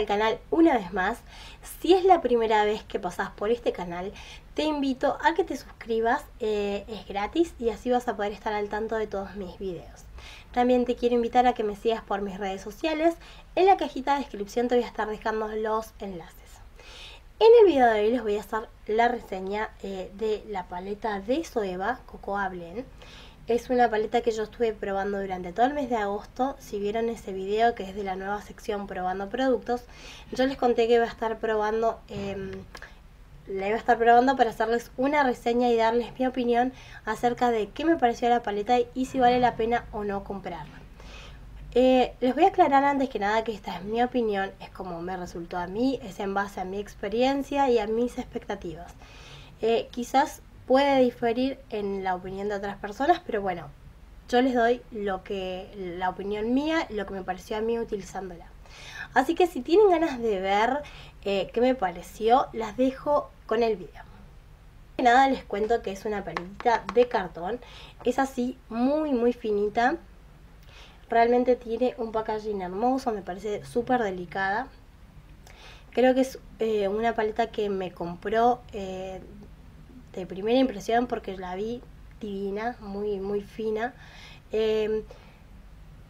al canal una vez más. Si es la primera vez que pasas por este canal, te invito a que te suscribas, eh, es gratis y así vas a poder estar al tanto de todos mis videos. También te quiero invitar a que me sigas por mis redes sociales. En la cajita de descripción te voy a estar dejando los enlaces. En el video de hoy les voy a hacer la reseña eh, de la paleta de Soeva Coco Blend. Es una paleta que yo estuve probando durante todo el mes de agosto. Si vieron ese video que es de la nueva sección probando productos, yo les conté que iba a estar probando, eh, la iba a estar probando para hacerles una reseña y darles mi opinión acerca de qué me pareció la paleta y si vale la pena o no comprarla. Eh, les voy a aclarar antes que nada que esta es mi opinión, es como me resultó a mí, es en base a mi experiencia y a mis expectativas. Eh, quizás puede diferir en la opinión de otras personas, pero bueno, yo les doy lo que la opinión mía, lo que me pareció a mí utilizándola. Así que si tienen ganas de ver eh, qué me pareció, las dejo con el video. Nada, les cuento que es una palita de cartón, es así muy muy finita Realmente tiene un packaging hermoso, me parece súper delicada. Creo que es eh, una paleta que me compró eh, de primera impresión porque la vi divina, muy, muy fina. Em,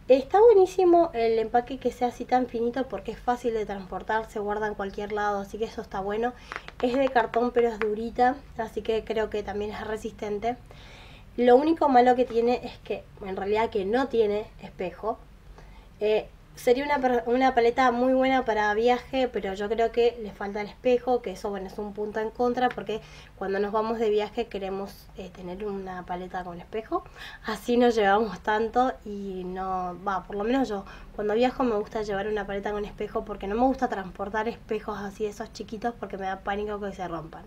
está buenísimo el empaque que sea así tan finito porque es fácil de transportar, se guarda en cualquier lado, así que eso está bueno. Es de cartón pero es durita, así que creo que también es resistente. Lo único malo que tiene es que, en realidad que no tiene espejo. Eh, sería una, una, paleta muy buena para viaje, pero yo creo que le falta el espejo, que eso bueno es un punto en contra, porque cuando nos vamos de viaje queremos eh, tener una paleta con espejo. Así no llevamos tanto y no, va, por lo menos yo cuando viajo me gusta llevar una paleta con espejo porque no me gusta transportar espejos así esos chiquitos porque me da pánico que se rompan.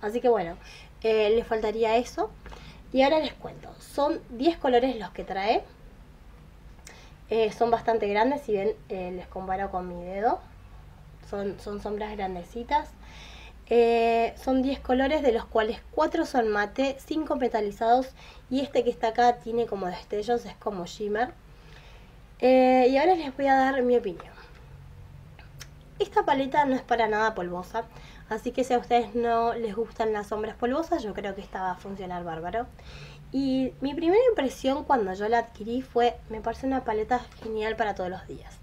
Así que bueno, eh, le faltaría eso. Y ahora les cuento, son 10 colores los que trae. Eh, son bastante grandes, si bien eh, les comparo con mi dedo. Son, son sombras grandecitas. Eh, son 10 colores, de los cuales 4 son mate, 5 metalizados y este que está acá tiene como destellos, es como shimmer. y ahora les voy a dar mi opinión. Esta paleta no es para nada polvosa, Así que si a ustedes no les gustan las sombras polvosas, yo creo que esta va a funcionar bárbaro. Y mi primera impresión cuando yo la adquirí fue, me parece una paleta genial para todos los días.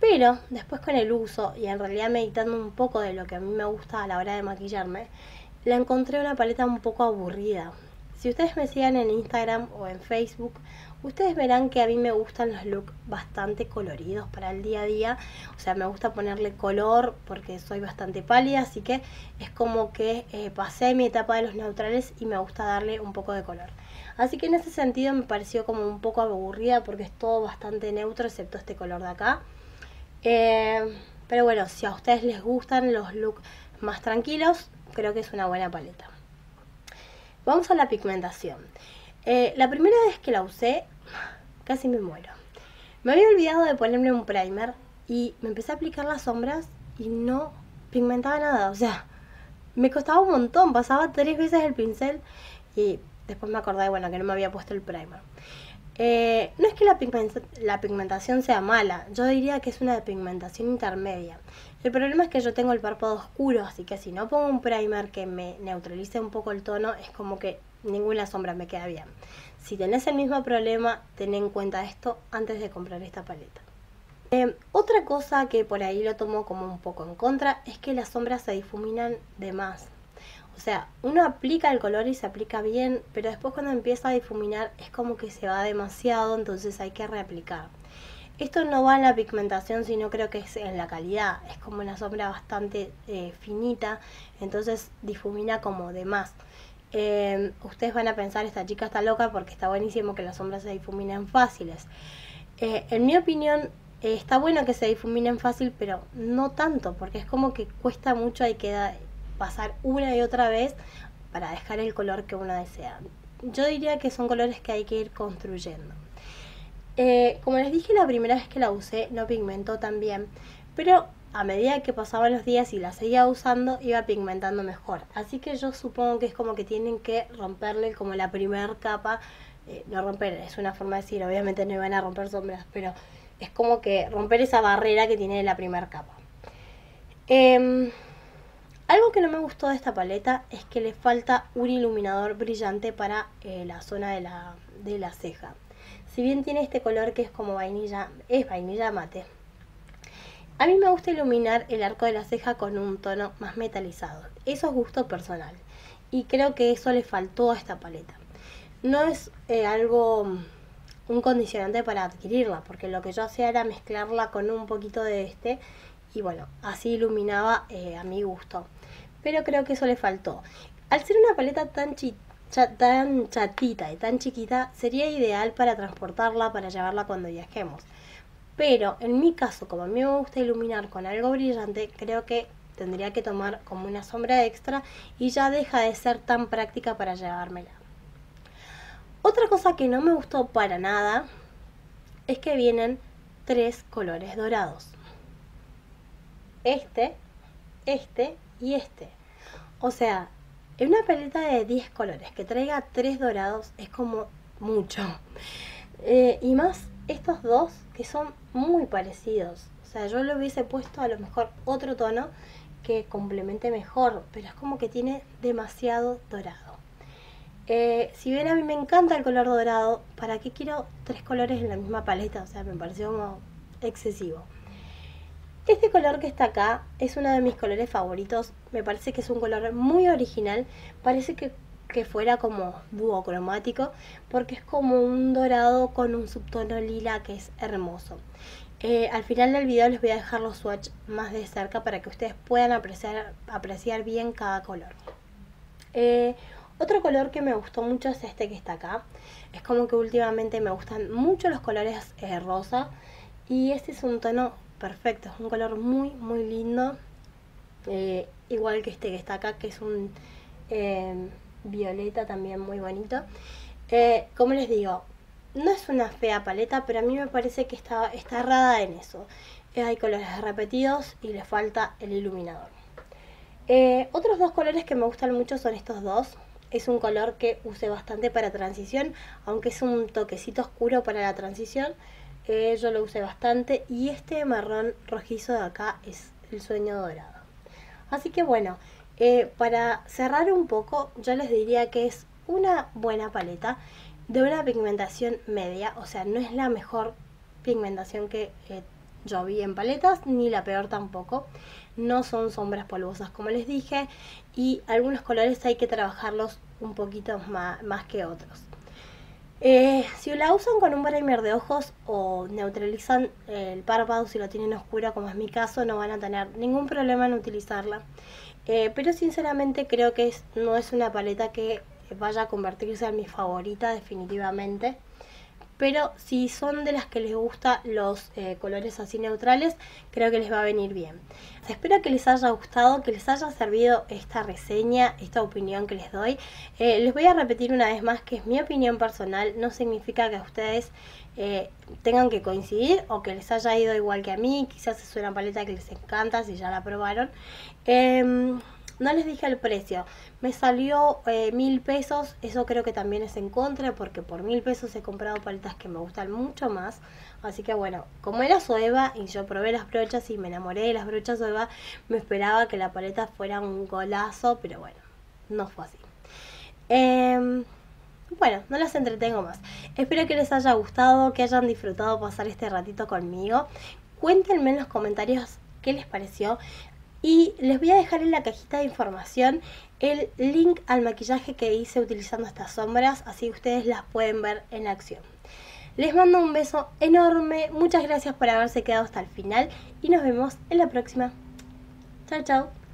Pero después con el uso y en realidad meditando un poco de lo que a mí me gusta a la hora de maquillarme, la encontré una paleta un poco aburrida. Si ustedes me siguen en Instagram o en Facebook, Ustedes verán que a mí me gustan los looks bastante coloridos para el día a día. O sea, me gusta ponerle color porque soy bastante pálida, así que es como que eh, pasé mi etapa de los neutrales y me gusta darle un poco de color. Así que en ese sentido me pareció como un poco aburrida porque es todo bastante neutro excepto este color de acá. Eh, pero bueno, si a ustedes les gustan los looks más tranquilos, creo que es una buena paleta. Vamos a la pigmentación. Eh, la primera vez que la usé casi me muero. Me había olvidado de ponerme un primer y me empecé a aplicar las sombras y no pigmentaba nada. O sea, me costaba un montón. Pasaba tres veces el pincel y después me acordé, bueno, que no me había puesto el primer. Eh, no es que la, pigmentación sea mala, yo diría que es una pigmentación intermedia. El problema es que yo tengo el párpado oscuro, así que si no pongo un primer que me neutralice un poco el tono, es como que ninguna sombra me queda bien. Si tenés el mismo problema, ten en cuenta esto antes de comprar esta paleta. Eh, otra cosa que por ahí lo tomo como un poco en contra es que las sombras se difuminan de más. O sea, uno aplica el color y se aplica bien, pero después cuando empieza a difuminar es como que se va demasiado, entonces hay que reaplicar. Esto no va en la pigmentación, sino creo que es en la calidad. Es como una sombra bastante eh, finita, entonces difumina como de más. Eh, ustedes van a pensar, esta chica está loca porque está buenísimo que las sombras se difuminen fáciles. Eh, en mi opinión, eh, está bueno que se difuminen fácil, pero no tanto, porque es como que cuesta mucho, hay que pasar una y otra vez para dejar el color que uno desea. Yo diría que son colores que hay que ir construyendo. Como les dije la primera vez que la usé, no pigmentó tan bien, pero a medida que pasaban los días y la seguía usando, iba pigmentando mejor. Así que yo supongo que es como que tienen que romperle como la primera capa, eh, no romper, es una forma de decir, obviamente no iban a romper sombras, pero es como que romper esa barrera que tiene la primera capa. Em, algo que no me gustó de esta paleta es que le falta un iluminador brillante para eh, la zona de la, de la ceja. Si bien tiene este color que es como vainilla, es vainilla mate. A mí me gusta iluminar el arco de la ceja con un tono más metalizado. Eso es gusto personal. Y creo que eso le faltó a esta paleta. No es eh, algo, un condicionante para adquirirla, porque lo que yo hacía era mezclarla con un poquito de este y bueno, así iluminaba eh, a mi gusto. Pero creo que eso le faltó. Al ser una paleta tan, tan chatita y tan chiquita, sería ideal para transportarla, para llevarla cuando viajemos. Pero en mi caso, como a mí me gusta iluminar con algo brillante, creo que tendría que tomar como una sombra extra y ya deja de ser tan práctica para llevármela. Otra cosa que no me gustó para nada es que vienen tres colores dorados este, este y este. O sea, en una paleta de 10 colores que traiga 3 dorados es como mucho. Eh, y más estos dos que son muy parecidos. O sea, yo le hubiese puesto a lo mejor otro tono que complemente mejor, pero es como que tiene demasiado dorado. Eh, si bien a mí me encanta el color dorado, ¿para qué quiero tres colores en la misma paleta? O sea, me pareció como excesivo. Este color que está acá es uno de mis colores favoritos. Me parece que es un color muy original. Parece que, fuera como duocromático porque es como un dorado con un subtono lila que es hermoso. Eh, al final del video les voy a dejar los swatch más de cerca para que ustedes puedan apreciar, apreciar bien cada color. Eh, otro color que me gustó mucho es este que está acá. Es como que últimamente me gustan mucho los colores eh, rosa. Y este es un tono perfecto, es un color muy, muy lindo. Eh, igual que este que está acá, que es un eh, violeta también muy bonito. Eh, como les digo, no es una fea paleta, pero a mí me parece que está, está errada en eso. hay colores repetidos y le falta el iluminador. otros dos colores que me gustan mucho son estos dos. Es un color que usé bastante para transición, aunque es un toquecito oscuro para la transición yo lo usé bastante y este marrón rojizo de acá es el sueño dorado. Así que bueno, eh, para cerrar un poco, yo les diría que es una buena paleta de una pigmentación media, o sea, no es la mejor pigmentación que eh, yo vi en paletas, ni la peor tampoco. No son sombras polvosas como les dije y algunos colores hay que trabajarlos un poquito más que otros. Eh, si la usan con un primer de ojos o neutralizan el párpado si lo tienen oscura como es mi caso, no van a tener ningún problema en utilizarla. Eh, pero sinceramente creo que no es una paleta que vaya a convertirse en mi favorita definitivamente pero si son de las que les gustan los eh, colores así neutrales, creo que les va a venir bien. Espero que les haya gustado, que les haya servido esta reseña, esta opinión que les doy. Eh, les voy a repetir una vez más que es mi opinión personal, no significa que ustedes eh, tengan que coincidir o que les haya ido igual que a mí, quizás es una paleta que les encanta si ya la probaron. No les dije el precio. Me salió eh, mil pesos. Eso creo que también es en contra porque por mil pesos he comprado paletas que me gustan mucho más. Así que bueno, como era Soeva y yo probé las brochas y me enamoré de las brochas Soeva, me esperaba que la paleta fuera un golazo, pero bueno, no fue así. Em, bueno, no las entretengo más. Espero que les haya gustado, que hayan disfrutado pasar este ratito conmigo. Cuéntenme en los comentarios qué les pareció. Y les voy a dejar en la cajita de información el link al maquillaje que hice utilizando estas sombras, así ustedes las pueden ver en acción. Les mando un beso enorme, muchas gracias por haberse quedado hasta el final y nos vemos en la próxima. Chao, chao.